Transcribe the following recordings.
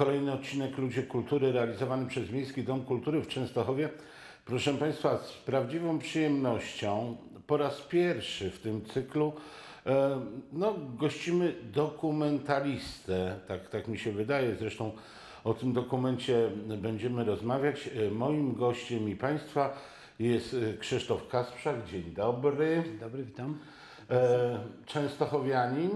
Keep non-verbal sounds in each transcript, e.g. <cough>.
Kolejny odcinek Ludzie Kultury realizowany przez Miejski Dom Kultury w Częstochowie. Proszę Państwa, z prawdziwą przyjemnością po raz pierwszy w tym cyklu e, no, gościmy dokumentalistę, tak, tak mi się wydaje, zresztą o tym dokumencie będziemy rozmawiać. E, Moim gościem i Państwa jest e, Krzysztof Kasprzak. Dzień dobry. Dzień dobry, witam. Częstochowianin.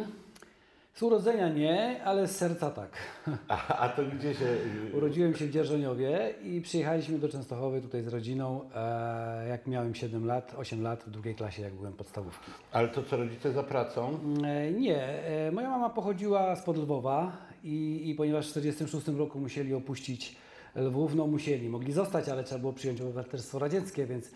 Z urodzenia nie, ale z serca tak. <laughs> A, a to gdzie się... Urodziłem się w Dzierżoniowie i przyjechaliśmy do Częstochowy tutaj z rodziną, e, jak miałem 7 lat, 8 lat, w drugiej klasie, jak byłem podstawówki. Ale to co rodzice za pracą? E, nie, e, moja mama pochodziła spod Lwowa i, i ponieważ w 1946 roku musieli opuścić Lwów, no musieli, mogli zostać, ale trzeba było przyjąć obywatelstwo radzieckie, więc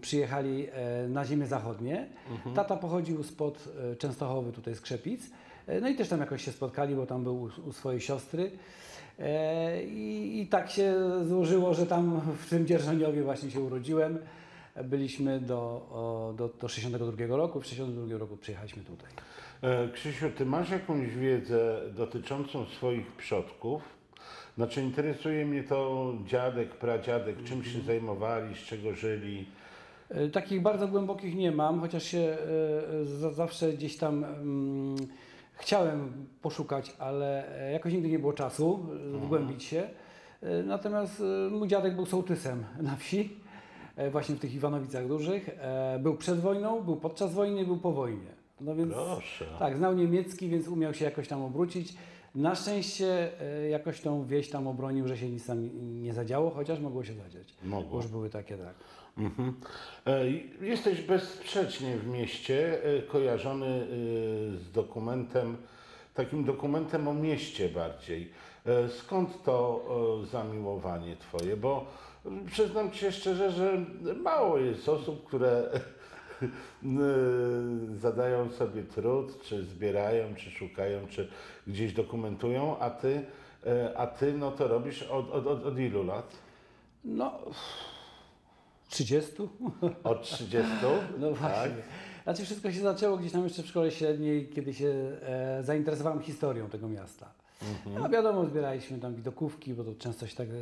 przyjechali e, na ziemię zachodnie. Tata pochodził spod e, Częstochowy, tutaj z Krzepic, e, no i też tam jakoś się spotkali, bo tam był u, u swojej siostry. E, i, I tak się złożyło, że tam w tym Dzierżoniowie właśnie się urodziłem. Byliśmy do, o, do, do 62 roku, w 62 roku przyjechaliśmy tutaj. E, Krzysiu, ty masz jakąś wiedzę dotyczącą swoich przodków? Znaczy interesuje mnie to dziadek, pradziadek, czym się zajmowali, z czego żyli. E, Takich bardzo głębokich nie mam, chociaż się e, za- zawsze gdzieś tam mm, chciałem poszukać, ale e, jakoś nigdy nie było czasu e, wgłębić się. E, Natomiast e, mój dziadek był sołtysem na wsi, e, właśnie w tych Iwanowicach Dużych. E, Był przed wojną, był podczas wojny, był po wojnie. No więc Proszę. tak, znał niemiecki, więc umiał się jakoś tam obrócić. Na szczęście e, jakoś tą wieś tam obronił, że się nic tam nie zadziało, chociaż mogło się zadziać. Mogło. Już były takie, tak. Mhm. E, Jesteś bezsprzecznie w mieście e, kojarzony z dokumentem, takim dokumentem o mieście bardziej. Skąd to zamiłowanie Twoje? Bo przyznam Ci się szczerze, że mało jest osób, które zadają sobie trud, czy zbierają, czy szukają, czy gdzieś dokumentują, a Ty, e, a ty no to robisz od, od, od, od ilu lat? No, 30? <laughs> Od 30? No właśnie. Znaczy wszystko się zaczęło gdzieś tam jeszcze w szkole średniej, kiedy się e, zainteresowałem historią tego miasta. No wiadomo, zbieraliśmy tam widokówki, bo to często się tak, e,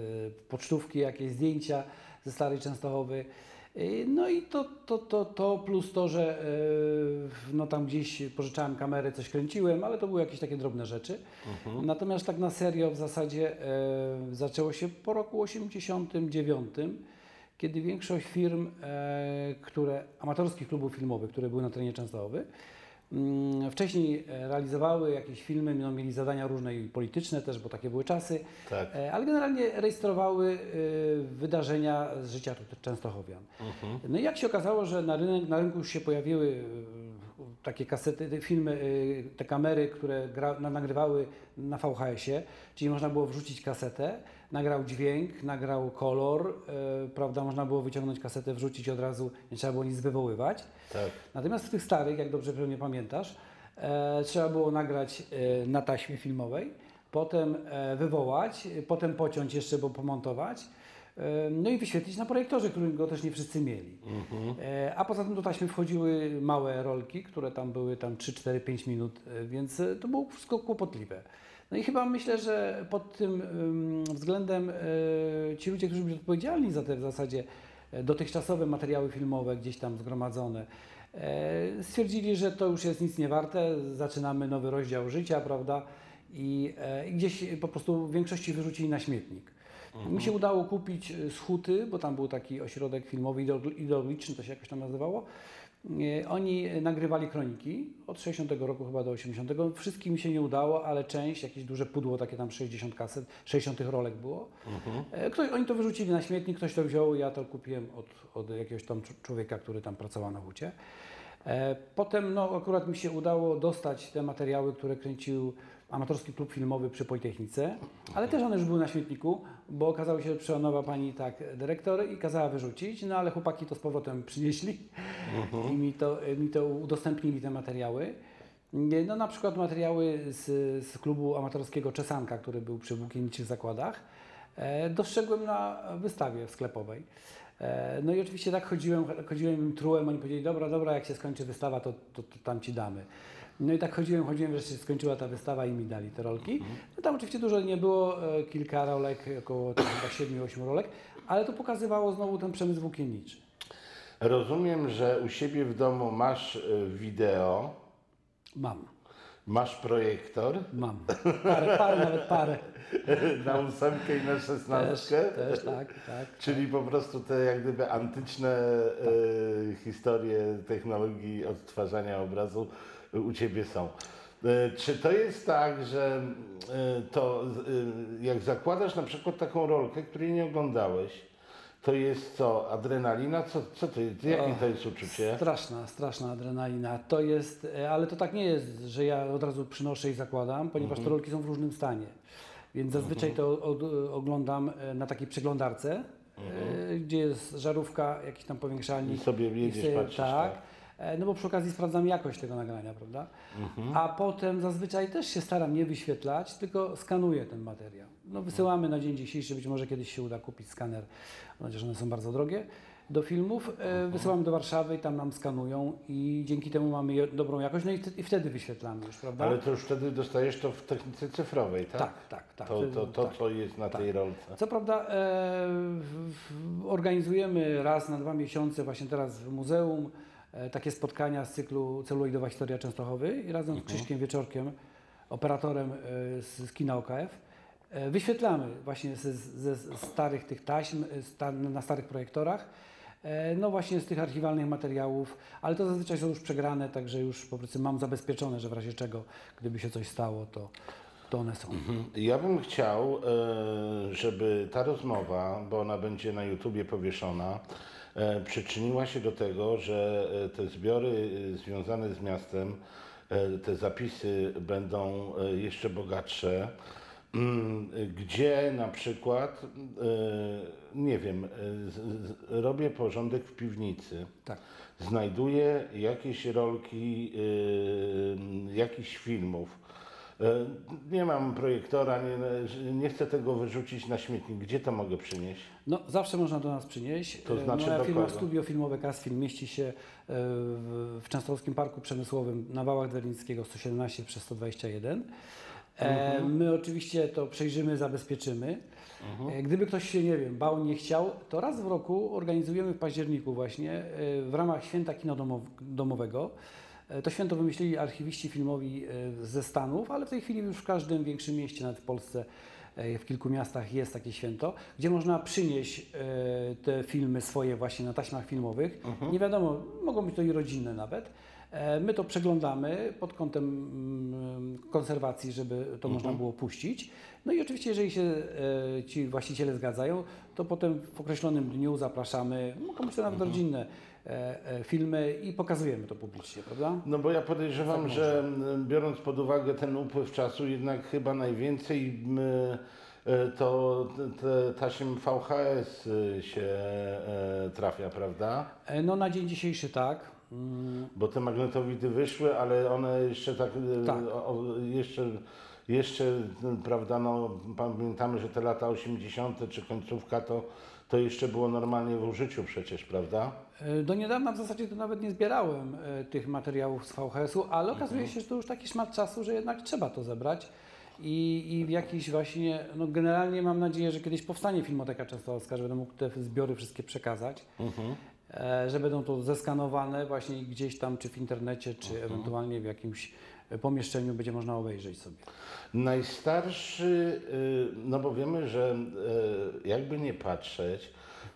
pocztówki, jakieś zdjęcia ze Starej Częstochowy. E, No i to, to, to, to plus to, że e, no tam gdzieś pożyczałem kamery, coś kręciłem, ale to były jakieś takie drobne rzeczy. Natomiast tak na serio w zasadzie e, zaczęło się po roku 89 kiedy większość firm, które, amatorskich klubów filmowych, które były na terenie Częstochowy, wcześniej e, realizowały jakieś filmy, no, mieli zadania różne i polityczne też, bo takie były czasy, Tak. e, ale generalnie rejestrowały e, wydarzenia z życia Częstochowian. No i jak się okazało, że na, rynek, na rynku już się pojawiły takie kasety, te filmy, te kamery, które gra, na, nagrywały na VHS-ie, czyli można było wrzucić kasetę, nagrał dźwięk, nagrał kolor, e, prawda, można było wyciągnąć kasetę, wrzucić od razu, nie trzeba było nic wywoływać. Tak. Natomiast w tych starych, jak dobrze pewnie pamiętasz, e, trzeba było nagrać e, na taśmie filmowej, potem wywołać, potem pociąć jeszcze, bo pomontować. No i wyświetlić na projektorze, którego też nie wszyscy mieli. E, A poza tym do taśmy wchodziły małe rolki, które tam były tam 3, 4, 5 minut, więc to było wszystko kłopotliwe. No i chyba myślę, że pod tym ym, względem e, ci ludzie, którzy byli odpowiedzialni za te w zasadzie e, dotychczasowe materiały filmowe gdzieś tam zgromadzone, e, stwierdzili, że to już jest nic nie warte, zaczynamy nowy rozdział życia, prawda? I, i gdzieś po prostu w większości wyrzucili na śmietnik. Mi się udało kupić z Huty, bo tam był taki ośrodek filmowy ideolo- ideologiczny, to się jakoś tam nazywało. Oni nagrywali kroniki od 60 roku chyba do 80. Wszystkim mi się nie udało, ale część, jakieś duże pudło, takie tam 60 kaset, 60 rolek było. E, Ktoś, oni to wyrzucili na śmietnik, ktoś to wziął, ja to kupiłem od, od jakiegoś tam cz- człowieka, który tam pracował na hucie. E, Potem no, akurat mi się udało dostać te materiały, które kręcił amatorski klub filmowy przy Politechnice, ale też one już były na śmietniku, bo okazało się, że przyszła nowa pani tak, dyrektor i kazała wyrzucić, no ale chłopaki to z powrotem przynieśli i mi to, mi to udostępnili te materiały. No na przykład materiały z, z klubu amatorskiego Czesanka, który był przy Włókienniczych Zakładach. E, dostrzegłem na wystawie sklepowej. E, no i oczywiście tak chodziłem, chodziłem im trułem, oni powiedzieli, dobra, dobra, jak się skończy wystawa, to, to, to tam Ci damy. No i tak chodziłem, chodziłem, wreszcie skończyła ta wystawa i mi dali te rolki. No tam oczywiście dużo nie było, e, kilka rolek, około tam chyba 7-8 rolek, ale to pokazywało znowu ten przemysł włókienniczy. Rozumiem, że u siebie w domu masz y, wideo, Mam, masz projektor mam. Parę, parę nawet parę. <laughs> na ósemkę i na Też, szesnastkę. też, tak, tak. Czyli po prostu te jak gdyby antyczne e, historie technologii odtwarzania obrazu u Ciebie są. E, czy to jest tak, że e, to e, jak zakładasz na przykład taką rolkę, której nie oglądałeś, to jest co, adrenalina? Co, co to jest? Jakie to jest uczucie? Straszna, straszna adrenalina. To jest, e, ale to tak nie jest, że ja od razu przynoszę i zakładam, ponieważ Mhm. te rolki są w różnym stanie. Więc zazwyczaj to od, oglądam e, na takiej przeglądarce, e, gdzie jest żarówka, jakiś tam powiększalnik. Mhm. I sobie jedziesz, sobie- patrzysz, tak. E, No bo przy okazji sprawdzam jakość tego nagrania, prawda? Mhm. A potem zazwyczaj też się staram nie wyświetlać, tylko skanuję ten materiał. No wysyłamy na dzień dzisiejszy, być może kiedyś się uda kupić skaner, chociaż one są bardzo drogie, do filmów. E, Wysyłamy do Warszawy i tam nam skanują i dzięki temu mamy dobrą jakość, no i, wtedy- wyświetlamy już, prawda? Ale to już wtedy dostajesz to w technice cyfrowej, tak? Tak, tak, tak. To, to, to tak. co jest na tej rolce. Co prawda e, organizujemy raz na dwa miesiące, właśnie teraz w muzeum, e, takie spotkania z cyklu Celuloidowa Historia Częstochowy i razem z Krzyśkiem Wieczorkiem, operatorem e, z, kina OKF, e, wyświetlamy właśnie ze, ze starych tych taśm, e, na starych projektorach, e, no właśnie z tych archiwalnych materiałów, ale to zazwyczaj są już przegrane, także już po prostu mam zabezpieczone, że w razie czego, gdyby się coś stało, to, to one są. Ja bym chciał, e, żeby ta rozmowa, bo ona będzie na YouTubie powieszona, e, przyczyniła się do tego, że e, te zbiory e, związane z miastem, e, te zapisy będą e, jeszcze bogatsze. Mm, Gdzie na przykład, e, nie wiem, e, robię porządek w piwnicy Tak. znajduję jakieś rolki jakichś filmów. Yy, nie mam projektora, nie, nie chcę tego wyrzucić na śmietnik. Gdzie to mogę przynieść? No, zawsze można do nas przynieść. To E, znaczy Moja firma kogo? Studio Filmowe Kasfilm mieści się e, w, Częstochowskim Parku Przemysłowym na Wałach Dwerlińskiego 117 przez 121. E, Mhm. My oczywiście to przejrzymy, zabezpieczymy. Mhm. E, Gdyby ktoś się, nie wiem, bał, nie chciał, to raz w roku organizujemy w październiku właśnie e, w ramach Święta Kina Domow- Domowego. E, To święto wymyślili archiwiści filmowi e, ze Stanów, ale w tej chwili już w każdym większym mieście, nawet w Polsce, e, w kilku miastach jest takie święto, gdzie można przynieść te filmy swoje właśnie na taśmach filmowych. Nie wiadomo, mogą być to i rodzinne nawet. My to przeglądamy pod kątem mm, konserwacji, żeby to można było puścić. No i oczywiście, jeżeli się ci właściciele zgadzają, to potem w określonym dniu zapraszamy, mogą być to nawet rodzinne e, e, filmy i pokazujemy to publicznie, prawda? No bo ja podejrzewam, Tak że biorąc pod uwagę ten upływ czasu, jednak chyba najwięcej e, to taśm VHS się e, trafia, prawda? E, No na dzień dzisiejszy tak. Mm, Bo te magnetowidy wyszły, ale one jeszcze tak, e, Tak. o, jeszcze, jeszcze, prawda, no, pamiętamy, że te lata 80. czy końcówka to, to jeszcze było normalnie w użyciu przecież, prawda? E, Do niedawna w zasadzie to nawet nie zbierałem e, tych materiałów z VHS-u, ale okazuje się, że to już taki szmat czasu, że jednak trzeba to zebrać. I, I w jakiś właśnie, no generalnie mam nadzieję, że kiedyś powstanie Filmoteka Częstochowska, że będę mógł te zbiory wszystkie przekazać, e, że będą to zeskanowane właśnie gdzieś tam, czy w internecie, czy ewentualnie w jakimś pomieszczeniu będzie można obejrzeć sobie. Najstarszy, y, no bo wiemy, że y, jakby nie patrzeć,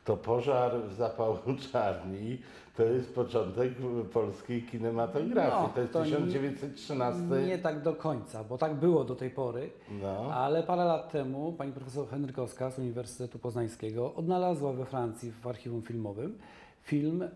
to pożar w zapałczarni <laughs> to jest początek polskiej kinematografii. No, to jest to nie- 1913. Nie tak do końca, bo tak było do tej pory. No. Ale parę lat temu pani profesor Henrykowska z Uniwersytetu Poznańskiego odnalazła we Francji w archiwum filmowym film e,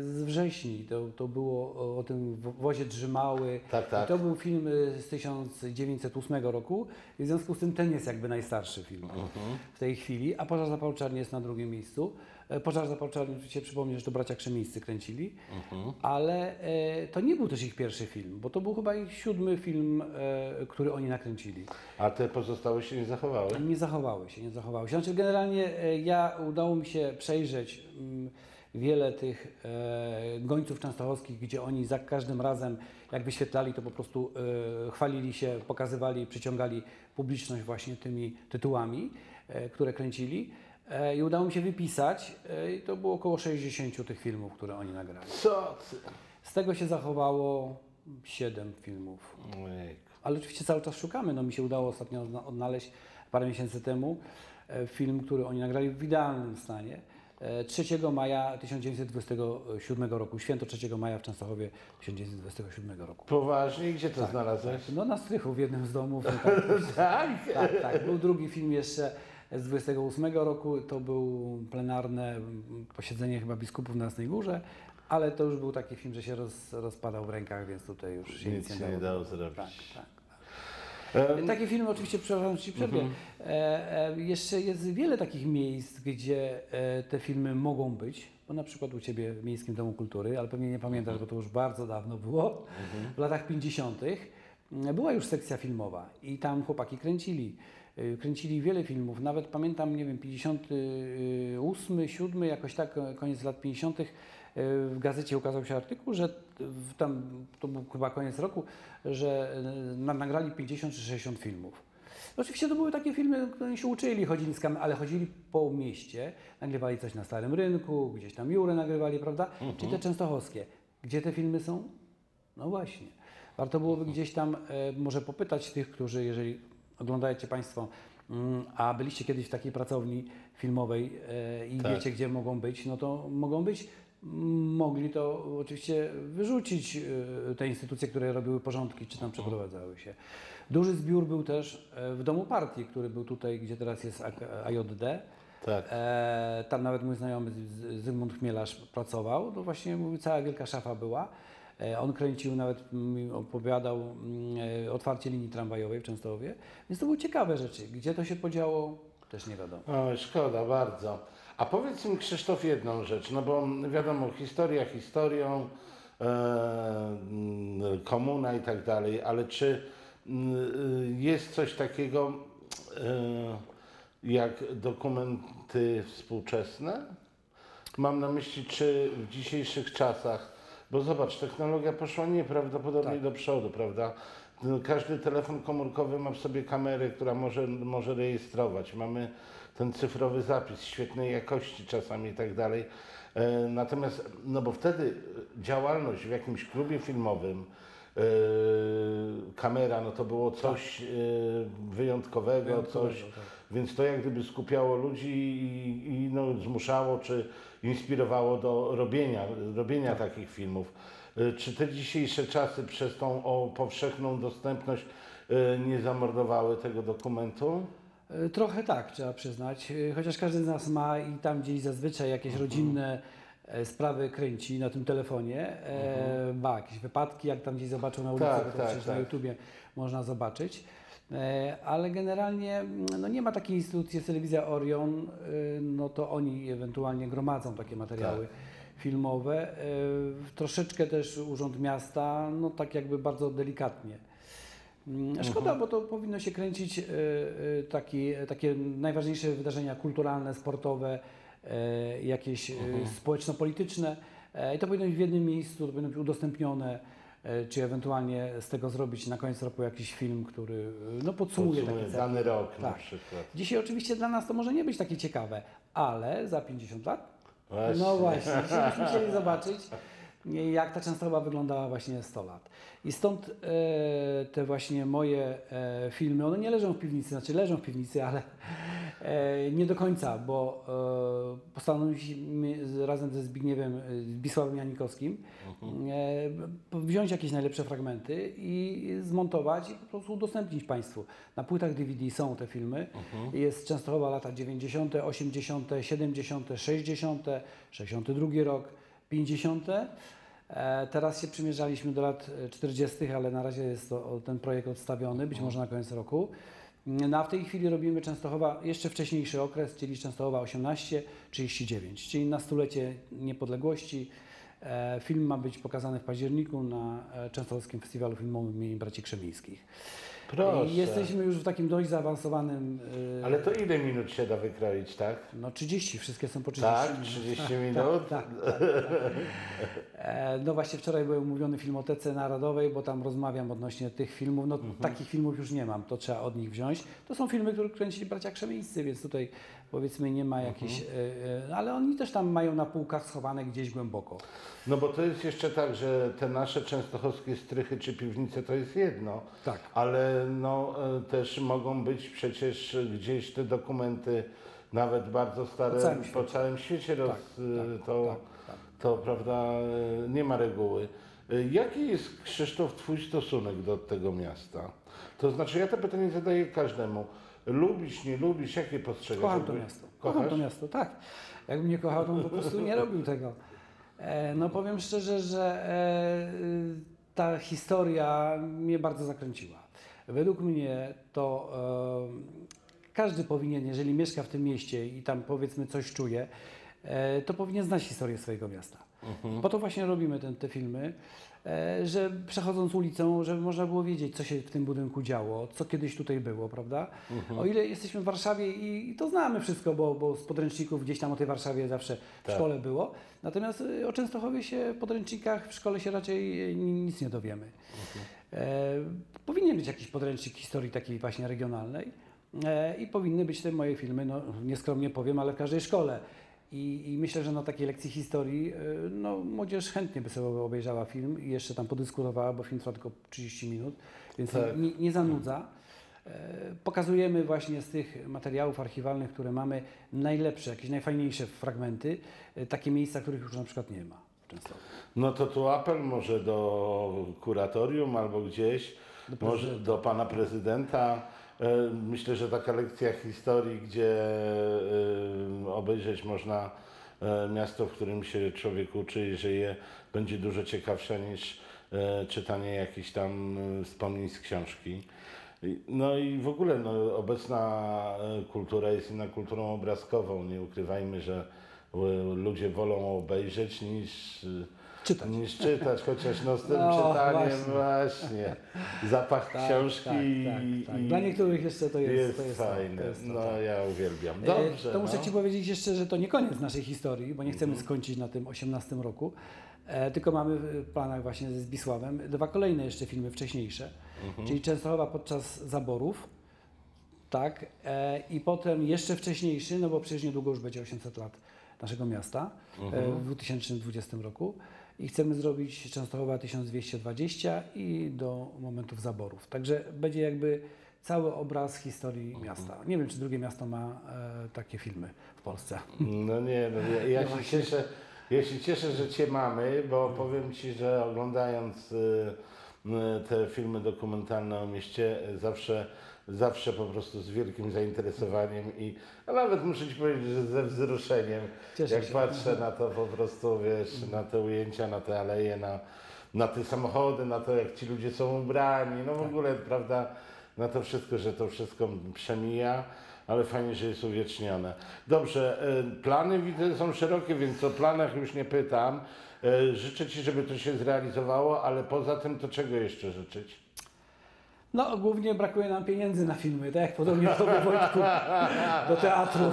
z wrześni. To, to było o, tym wo- wozie Drzymały. Tak, tak. I to był film e, z 1908 roku i w związku z tym ten jest jakby najstarszy film Mhm. w tej chwili, a Pożar Zapałczarni jest na drugim miejscu. E, Pożar Zapałczarni, oczywiście przypomnę, że to bracia Krzemińscy kręcili, Mhm. ale e, to nie był też ich pierwszy film, bo to był chyba ich siódmy film, e, który oni nakręcili. A te pozostałe się nie zachowały? Nie zachowały się, nie zachowały się. Znaczy generalnie e, ja udało mi się przejrzeć mm, wiele tych e, gońców częstochowskich, gdzie oni za każdym razem, jak wyświetlali, to po prostu e, chwalili się, pokazywali, przyciągali publiczność właśnie tymi tytułami, e, które kręcili. E, I udało mi się wypisać, e, i to było około 60 tych filmów, które oni nagrali. Co ty? Z tego się zachowało 7 filmów. Ojejku. Ale oczywiście cały czas szukamy. No, mi się udało ostatnio odna- odnaleźć parę miesięcy temu e, film, który oni nagrali w idealnym stanie. E, 3 maja 1927 roku, święto 3 maja w Częstochowie 1927 roku. Poważnie? Gdzie to znalazłeś? No na strychu w jednym z domów. <laughs> No, tak, Tak. tak, tak. Był drugi film jeszcze z 28 roku, to był plenarne posiedzenie chyba biskupów na Jasnej Górze, ale to już był taki film, że się roz, rozpadał w rękach, więc tutaj już się nic, Nic się nie dało zrobić. Tak, tak. Em, Takie filmy oczywiście, przepraszam, ci przerwie. Mhm. E, e, jeszcze jest wiele takich miejsc, gdzie e, te filmy mogą być, bo na przykład u Ciebie w Miejskim Domu Kultury, ale pewnie nie pamiętasz, bo to już bardzo dawno było, w latach 50. była już sekcja filmowa i tam chłopaki kręcili. Y, Kręcili wiele filmów, nawet pamiętam, nie wiem, 58, 7, jakoś tak, e, koniec lat 50. y, W gazecie ukazał się artykuł, że tam, to był chyba koniec roku, że y, na- nagrali 50 czy 60 filmów. Oczywiście to były takie filmy, które się uczyli, kam- ale chodzili po mieście, nagrywali coś na Starym Rynku, gdzieś tam Jurę nagrywali, prawda? Czyli te częstochowskie. Gdzie te filmy są? No właśnie. Warto byłoby gdzieś tam e, może popytać tych, którzy, jeżeli oglądacie Państwo, mm, a byliście kiedyś w takiej pracowni filmowej e, i Tak. wiecie, gdzie mogą być, no to mogą być. M, Mogli to oczywiście wyrzucić e, te instytucje, które robiły porządki, czy tam przeprowadzały się. Duży zbiór był też w Domu Partii, który był tutaj, gdzie teraz jest AJD. Tak. E, tam nawet mój znajomy Zygmunt Chmielarz pracował. To właśnie mówi, cała wielka szafa była. E, on kręcił, nawet mi opowiadał mm, e, otwarcie linii tramwajowej w Częstochowie. Więc to były ciekawe rzeczy. Gdzie to się podziało, też nie wiadomo. Oj, szkoda bardzo. A powiedz mi Krzysztof jedną rzecz, no bo wiadomo, historia historią, e, mm, komuna i tak dalej, ale czy mm, y, jest coś takiego e, jak dokumenty współczesne? Mam na myśli, czy w dzisiejszych czasach, bo zobacz, technologia poszła nieprawdopodobnie Tak. do przodu, prawda? Każdy telefon komórkowy ma w sobie kamerę, która może, może rejestrować. Mamy ten cyfrowy zapis świetnej jakości czasami i tak dalej. E, Natomiast, no bo wtedy działalność w jakimś klubie filmowym, e, kamera, no to było coś e, wyjątkowego, Wyjątkowego, coś, tak. więc to jak gdyby skupiało ludzi i, i no, zmuszało czy inspirowało do robienia, robienia takich filmów. Y, Czy te dzisiejsze czasy przez tą o, powszechną dostępność y, nie zamordowały tego dokumentu? E, Trochę tak, trzeba przyznać. Chociaż każdy z nas ma i tam gdzieś zazwyczaj jakieś Mhm. rodzinne e, sprawy kręci na tym telefonie. E, ma jakieś wypadki, jak tam gdzieś zobaczą na ulicy, Mhm. Tak, to tak, przecież na tak. YouTubie można zobaczyć. E, ale generalnie mm, no nie ma takiej instytucji jak telewizja Orion, e, no to oni ewentualnie gromadzą takie materiały Tak. filmowe. E, troszeczkę też Urząd Miasta, no tak jakby bardzo delikatnie. Mm, Szkoda, bo to powinno się kręcić taki, takie najważniejsze wydarzenia kulturalne, sportowe, jakieś e, społeczno-polityczne. I to powinno być w jednym miejscu, to powinno być udostępnione, czy ewentualnie z tego zrobić na koniec roku jakiś film, który e, no, podsumuje Podsumuję taki dany rok na Tak. przykład. Dzisiaj oczywiście dla nas to może nie być takie ciekawe, ale za 50 lat Właśnie. no właśnie, dzisiaj byśmy chcieli zobaczyć, jak ta Częstochowa wyglądała właśnie 100 lat. I stąd e, te właśnie moje e, filmy, one nie leżą w piwnicy, znaczy leżą w piwnicy, ale e, nie do końca, bo e, postanowiliśmy razem ze Zbigniewem, e, Zbisławem Janikowskim e, wziąć jakieś najlepsze fragmenty i zmontować i po prostu udostępnić Państwu. Na płytach DVD są te filmy. Jest Częstochowa lata 90., 80., 70., 60., 62 rok, 50. E, Teraz się przymierzaliśmy do lat e, 40., ale na razie jest to, ten projekt odstawiony, być może na koniec roku. No w tej chwili robimy Częstochowa jeszcze wcześniejszy okres, czyli Częstochowa 18-39, czyli na stulecie niepodległości. E, Film ma być pokazany w październiku na e, Częstochowskim Festiwalu Filmowym im. Braci Krzemińskich. Proszę. I jesteśmy już w takim dość zaawansowanym. y, Ale to ile minut się da wykroić, tak? No 30, wszystkie są po 30 Tak, minut. 30 <laughs> minut? Tak, tak, tak. E, No właśnie wczoraj byłem umówiony w Filmotece Narodowej, bo tam rozmawiam odnośnie tych filmów. No Mhm. takich filmów już nie mam, to trzeba od nich wziąć. To są filmy, które kręcili bracia Krzemińscy, więc tutaj powiedzmy nie ma jakiejś... Mhm. e, e, Ale oni też tam mają na półkach schowane gdzieś głęboko. No bo to jest jeszcze tak, że te nasze częstochowskie strychy czy piwnice to jest jedno, Tak. ale no e, też mogą być przecież gdzieś te dokumenty nawet bardzo stare Po całym po świecie. całym świecie roz, Tak, e, tak, to, tak, tak. to prawda nie ma reguły. E, Jaki jest Krzysztof twój stosunek do tego miasta? To znaczy ja to pytanie zadaję każdemu. Lubisz, nie lubisz, jakie postrzegasz? Kocham to miasto. Kocham to Kochasz? miasto, tak. Jakbym nie kochał, to bym po prostu nie robił tego. E, no powiem szczerze, że e, y, ta historia mnie bardzo zakręciła. Według mnie to e, każdy powinien, jeżeli mieszka w tym mieście i tam powiedzmy coś czuje, to powinien znać historię swojego miasta. Po to właśnie robimy ten, te filmy, e, że przechodząc ulicą, żeby można było wiedzieć, co się w tym budynku działo, co kiedyś tutaj było, prawda? O ile jesteśmy w Warszawie i, i to znamy wszystko, bo, bo z podręczników gdzieś tam o tej Warszawie zawsze w Tak. szkole było. Natomiast y, o Częstochowie się w podręcznikach w szkole się raczej y, ni- nic nie dowiemy. E, powinien być jakiś podręcznik historii takiej właśnie regionalnej e, i powinny być te moje filmy, no nieskromnie powiem, ale w każdej szkole. I, I myślę, że na takiej lekcji historii y, no, młodzież chętnie by sobie obejrzała film i jeszcze tam podyskutowała, bo film trwa tylko 30 minut, więc Tak. nie, nie zanudza. E, Pokazujemy właśnie z tych materiałów archiwalnych, które mamy, najlepsze, jakieś najfajniejsze fragmenty, e, takie miejsca, których już na przykład nie ma Częstochowie. No to tu apel może do kuratorium albo gdzieś, Do może do pana prezydenta. E, Myślę, że taka lekcja historii, gdzie e, obejrzeć można e, miasto, w którym się człowiek uczy i żyje, będzie dużo ciekawsza niż czytanie jakichś tam wspomnień z książki. No i w ogóle no, obecna kultura jest inna kulturą obrazkową. Nie ukrywajmy, że ludzie wolą obejrzeć niż, Czytać. niż czytać, chociaż no, z tym No, czytaniem właśnie. właśnie. Zapach Tak, książki tak, tak, tak. i Dla niektórych jeszcze to jest, jest, to jest fajne. to jest no tak. ja uwielbiam. E, Dobrze. To muszę no. Ci powiedzieć jeszcze, że to nie koniec naszej historii, bo nie chcemy Mhm. skończyć na tym 18 roku, e, tylko mamy w planach właśnie ze Zbisławem dwa kolejne jeszcze filmy wcześniejsze, Mhm. czyli Częstochowa podczas zaborów, tak, e, i potem jeszcze wcześniejszy, no bo przecież niedługo już będzie 800 lat naszego miasta e, Mhm. w 2020 roku i chcemy zrobić Częstochowa 1220 i do momentów zaborów. Także będzie jakby cały obraz historii Mhm. miasta. Nie wiem, czy drugie miasto ma e, takie filmy w Polsce. No nie, no ja, ja <laughs> No się cieszę, ja się cieszę, że Cię mamy, bo powiem Ci, że oglądając y, te filmy dokumentalne o mieście, y, zawsze, zawsze po prostu z wielkim zainteresowaniem i a nawet muszę Ci powiedzieć, że ze wzruszeniem, Cieszę jak się. patrzę na to po prostu, wiesz, na te ujęcia, na te aleje, na, na te samochody, na to, jak ci ludzie są ubrani, no w Tak. ogóle, prawda, na to wszystko, że to wszystko przemija, ale fajnie, że jest uwiecznione. Dobrze, e, plany widzę są szerokie, więc o planach już nie pytam. E, Życzę Ci, żeby to się zrealizowało, ale poza tym to czego jeszcze życzyć? No, głównie brakuje nam pieniędzy na filmy, tak jak podobnie Tobie Wojtku, do teatru.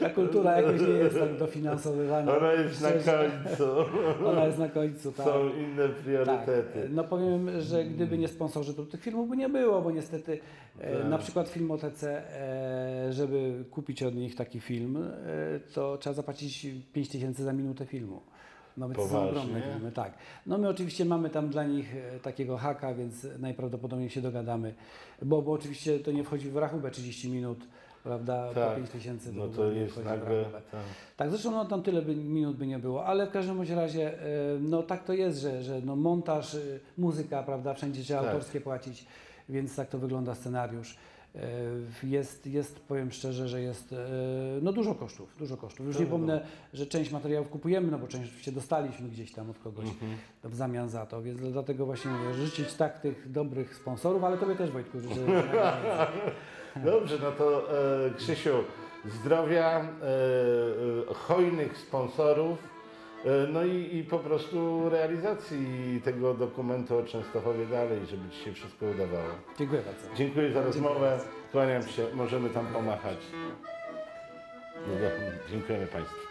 Ta kultura jakoś nie jest tak dofinansowywana. Ona jest na końcu. Ona jest na końcu, tak. Są inne Tak, priorytety. no powiem, że gdyby nie sponsorzy, to tych filmów by nie było, bo niestety e, Tak. na przykład w Filmotece, e, żeby kupić od nich taki film, e, to trzeba zapłacić 5 tysięcy za minutę filmu. To są Poważnie? ogromne filmy, tak. No my oczywiście mamy tam dla nich e, takiego haka, więc najprawdopodobniej się dogadamy, bo, bo oczywiście to nie wchodzi w rachubę 30 minut, prawda, po Tak. 5 tysięcy. No to jest nagle... tak. Tak, zresztą no, tam tyle by, minut by nie było, ale w każdym bądź razie e, no, tak to jest, że, że no, montaż, e, muzyka, prawda, wszędzie trzeba Tak. autorskie płacić, więc tak to wygląda scenariusz. E, Jest, jest, powiem szczerze, że jest e, no, dużo kosztów, dużo kosztów. Już nie pomnę, że część materiałów kupujemy, no bo część oczywiście dostaliśmy gdzieś tam od kogoś Mhm. w zamian za to, więc dlatego właśnie mówię, życzyć tak tych dobrych sponsorów, ale Tobie też Wojtku życzę. <laughs> Dobrze, no to e, Krzysiu, zdrowia, e, e, hojnych sponsorów No i, i po prostu realizacji tego dokumentu o Częstochowie dalej, żeby Ci się wszystko udawało. Dziękuję bardzo. Dziękuję za rozmowę. Kłaniam się. Możemy tam pomachać. Dziękujemy Państwu.